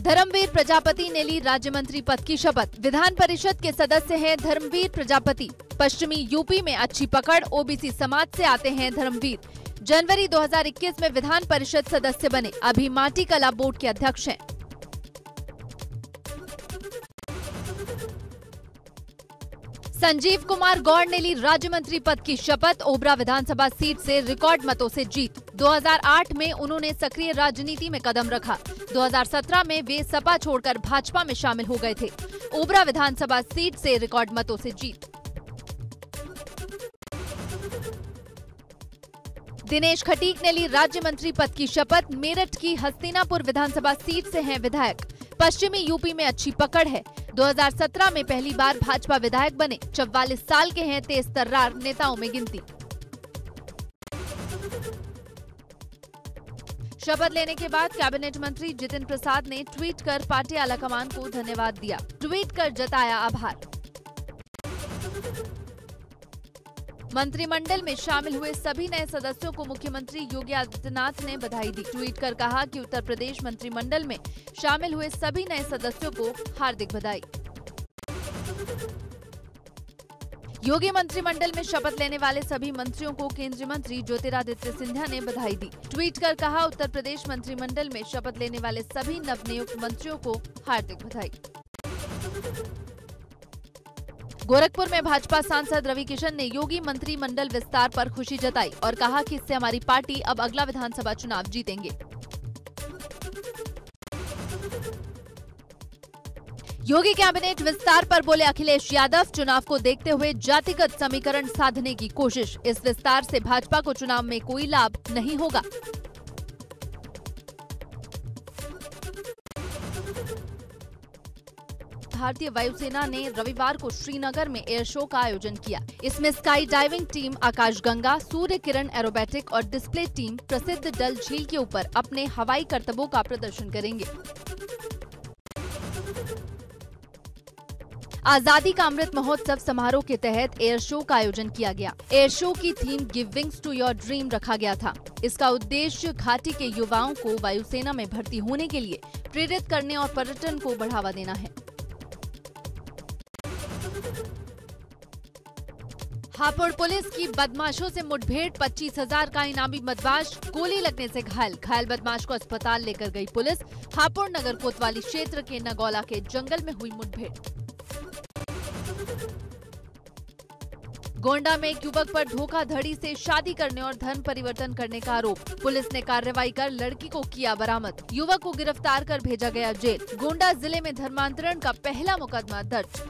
धर्मवीर प्रजापति ने ली राज्य मंत्री पद की शपथ। विधान परिषद के सदस्य हैं धर्मवीर प्रजापति। पश्चिमी यूपी में अच्छी पकड़, ओबीसी समाज से आते हैं धर्मवीर। जनवरी 2021 में विधान परिषद सदस्य बने। अभी माटी कला बोर्ड के अध्यक्ष हैं। संजीव कुमार गौड़ ने ली राज्य मंत्री पद की शपथ। ओबरा विधानसभा सीट से रिकॉर्ड मतों से जीत। 2008 में उन्होंने सक्रिय राजनीति में कदम रखा। 2017 में वे सपा छोड़कर भाजपा में शामिल हो गए थे। ओबरा विधानसभा सीट से रिकॉर्ड मतों से जीत। दिनेश खटीक ने ली राज्य मंत्री पद की शपथ। मेरठ की हस्तिनापुर विधानसभा सीट से हैं विधायक। पश्चिमी यूपी में अच्छी पकड़ है। 2017 में पहली बार भाजपा विधायक बने। चौवालीस साल के हैं, तेज तर्रार, नेताओं में गिनती। शपथ लेने के बाद कैबिनेट मंत्री जितिन प्रसाद ने ट्वीट कर पार्टी आला कमान को धन्यवाद दिया। ट्वीट कर जताया आभार। मंत्रिमंडल में शामिल हुए सभी नए सदस्यों को मुख्यमंत्री योगी आदित्यनाथ ने बधाई दी। ट्वीट कर कहा कि उत्तर प्रदेश मंत्रिमंडल में शामिल हुए सभी नए सदस्यों को हार्दिक बधाई। योगी मंत्रिमंडल में शपथ लेने वाले सभी मंत्रियों को केंद्रीय मंत्री ज्योतिरादित्य सिंधिया ने बधाई दी। ट्वीट कर कहा, उत्तर प्रदेश मंत्रिमंडल में शपथ लेने वाले सभी नवनियुक्त मंत्रियों को हार्दिक बधाई। गोरखपुर में भाजपा सांसद रवि किशन ने योगी मंत्रिमंडल विस्तार पर खुशी जताई और कहा कि इससे हमारी पार्टी अब अगला विधानसभा चुनाव जीतेंगे। योगी कैबिनेट विस्तार पर बोले अखिलेश यादव, चुनाव को देखते हुए जातिगत समीकरण साधने की कोशिश। इस विस्तार से भाजपा को चुनाव में कोई लाभ नहीं होगा। भारतीय वायुसेना ने रविवार को श्रीनगर में एयर शो का आयोजन किया। इसमें sky diving team Akash Ganga, Surya Kiran aerobatic और डिस्प्ले टीम प्रसिद्ध डल झील के ऊपर अपने हवाई करतबों का प्रदर्शन करेंगे। आज़ादी का अमृत महोत्सव समारोह के तहत एयर शो का आयोजन किया गया। एयर शो की theme give wings to your dream रखा गया था। इसका उद्देश्य घाटी के युवाओं को वायुसेना में भर्ती होने के लिए प्रेरित करने और पर्यटन को बढ़ावा देना है। हापुड़ पुलिस की बदमाशों से मुठभेड़, पच्चीस हज़ार का इनामी बदमाश, गोली लगने से घायल। घायल बदमाश को अस्पताल लेकर गई पुलिस। हापुड़ नगर कोतवाली क्षेत्र के नगौला के जंगल में हुई मुठभेड़। गोंडा में एक युवक पर धोखाधड़ी से शादी करने और धन परिवर्तन करने का आरोप। पुलिस ने कार्रवाई कर लड़की को किया बरामद। युवक को गिरफ़्तार कर भेजा गया जेल। गोंडा ज़िले में धर्मांतरण का पहला मुकदमा दर्ज।